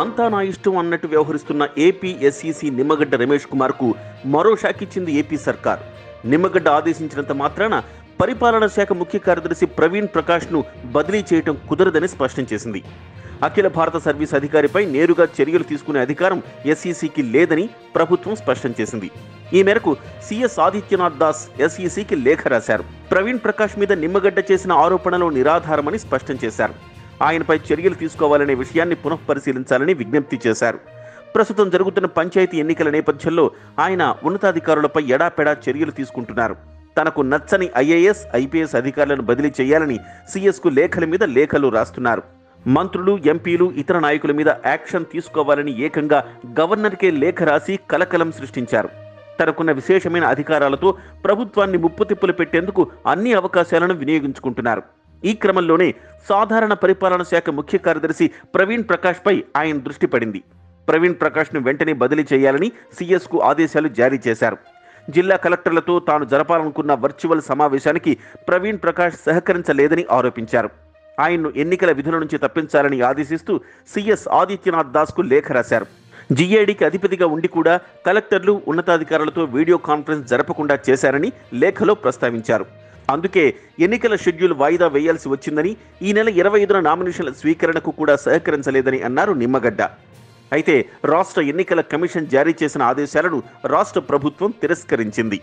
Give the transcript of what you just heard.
అంతా నా ఇష్టం అన్నట్టు వ్యవహరిస్తున్న ఏపీ ఎస్ఈసి నిమ్మగడ్డ రమేష్ కుమార్కు మరో షాక్ ఇచ్చింది ఏపీ సర్కార్. నిమ్మగడ్డ ఆదేశించినంత మాత్రాన పరిపాలనా శాఖ ముఖ్య కార్యదర్శి ప్రవీణ్ ప్రకాష్ను బదిలీ చేయటం కుదరదని స్పష్టం చేసింది. అఖిల భారత సర్వీస్ అధికారిపై నేరుగా చర్యలు తీసుకునే అధికారం ఎస్ఈసికి లేదని ప్రభుత్వం స్పష్టం చేసింది. ఈ మేరకు సిఎస్ ఆదిత్యనాథ్ దాస్ ఎస్ఈసికి లేఖ రాశారు. ప్రవీణ్ ప్రకాష్ మీద నిమ్మగడ్డ చేసిన ఆరోపణలు నిరాధారమని స్పష్టం చేశారు. ఆయనపై చర్యలు తీసుకోవాలనే విషయాన్ని పునఃపరిశీలించాలని విజ్ఞప్తి చేశారు. ప్రస్తుతం జరుగుతున్న పంచాయతీ ఎన్నికల నేపథ్యంలో ఆయన ఉన్నతాధికారులపై ఎడాపెడా చర్యలు తీసుకుంటున్నారు. తనకు నచ్చని ఐఏఎస్ ఐపీఎస్ అధికారులను బదిలీ చేయాలని సీఎస్కు లేఖల మీద లేఖలు రాస్తున్నారు. మంత్రులు ఎంపీలు ఇతర నాయకుల మీద యాక్షన్ తీసుకోవాలని ఏకంగా గవర్నర్కే లేఖ రాసి కలకలం సృష్టించారు. తనకున్న విశేషమైన అధికారాలతో ప్రభుత్వాన్ని ముప్పుతిప్పులు పెట్టేందుకు అన్ని అవకాశాలను వినియోగించుకుంటున్నారు. ఈ క్రమంలోనే సాధారణ పరిపాలన శాఖ ముఖ్య కార్యదర్శి ప్రవీణ్ ప్రకాష్పై ఆయన దృష్టి పడింది. ప్రవీణ్ ప్రకాష్ను వెంటనే బదిలీ చేయాలని సిఎస్కు ఆదేశాలు జారీ చేశారు. జిల్లా కలెక్టర్లతో తాను జరపాలనుకున్న వర్చువల్ సమావేశానికి ప్రవీణ్ ప్రకాష్ సహకరించలేదని ఆరోపించారు. ఆయన్ను ఎన్నికల విధుల నుంచి తప్పించాలని ఆదేశిస్తూ సిఎస్ ఆదిత్యనాథ్ దాస్కు లేఖ రాశారు. జీఏడీకి అధిపతిగా ఉండి కూడా కలెక్టర్లు ఉన్నతాధికారులతో వీడియో కాన్ఫరెన్స్ జరపకుండా చేశారని లేఖలో ప్రస్తావించారు. అందుకే ఎన్నికల షెడ్యూల్ వాయిదా వేయాల్సి వచ్చిందని ఈ నెల ఇరవై ఐదున నామినేషన్ల స్వీకరణకు కూడా సహకరించలేదని అన్నారు నిమ్మగడ్డ. అయితే రాష్ట్ర ఎన్నికల కమిషన్ జారీ చేసిన ఆదేశాలను రాష్ట్ర ప్రభుత్వం తిరస్కరించింది.